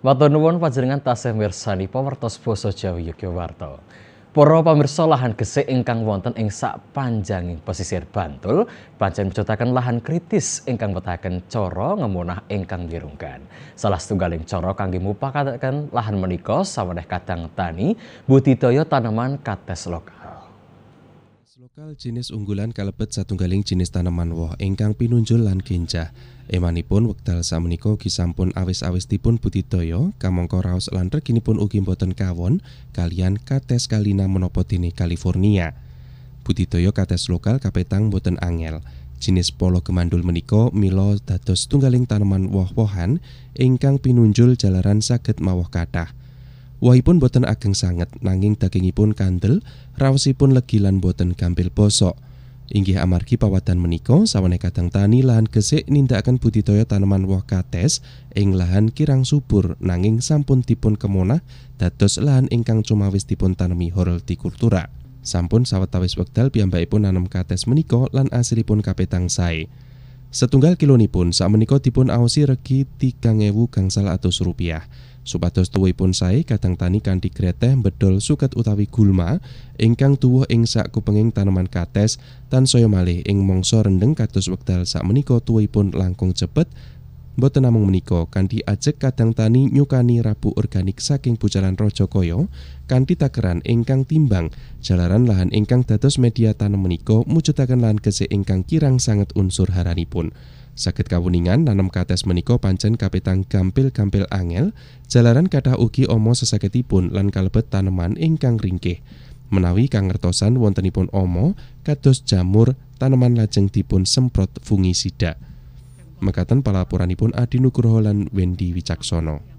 Matur nuwun panjenengan tasih mirsani pawartos basa Jawi Yogyakarta. Para pamirsa lahan gesik ingkang wonten ing sapanjanging pesisir Bantul pancen mujudaken lahan kritis ingkang betahaken cara ngemunah ingkang wirunggan. Salah setunggaling cara kangge mupakataken lahan menika saweneh kadang tani budidaya tanaman kates lokal. Lokal jenis unggulan kalebet satunggaling jenis tanaman woh ingkang pinunjul lan genjah. Emanipun wekdal samenika sampun awis-awisipun budidaya kamangka raos lan reginipun ugi boten kawon kalian kates kalina menapa California. Budidaya kates lokal kapetang boten angel. Jenis polo gemandul menika mila dados tunggaling tanaman woh-wohan ingkang pinunjul jalaran saged mawah kathah. Wohipun boten ageng sanget nanging dagingipun kandel, raosipun legi lan boten gampil bosok. Inggih amargi pawadan menika sawane kadang tani lahan gesik nindakaken budidaya tanaman woh kates ing lahan kirang subur nanging sampun dipun kemonah dados lahan ingkang cumawis dipun tanemi hortikultura. Sampun sawetawis wekdal piyambakipun nanem kates menika lan asilipun kapetang sae. Setunggal kilonipun sakmenika dipun aosi regi 3000 gangsal atus rupiah. Supados tuwuhipun sae kadang tani kanthi greteh bedol suket utawi gulma ingkang tuwuh ing sak kupenging taneman kates tansaya malih ing mangsa rendeng kados wekdal sakmenika tuwuhipun langkung cepet Mboten namung menika kanthi ajek kadang tani nyukani rabu organik saking bucaran Rajakaya kanthi takeran ingkang timbang jalaran lahan ingkang dados media tanem menika mujudaken lahan gesik ingkang kirang sanget unsur haranipun. Sakit kawuningan nanam kates menika pancen kapetang gampil-gampil angel, jalaran kathah ugi omo sesaketipun lan kalebet taneman ingkang ringkih. Menawi kang ngertosan wontenipun omo, kados jamur, tanaman lajeng dipun semprot fungisida. Mekaten palapuranipun Adi Nugroho lan Wendy Wicaksono.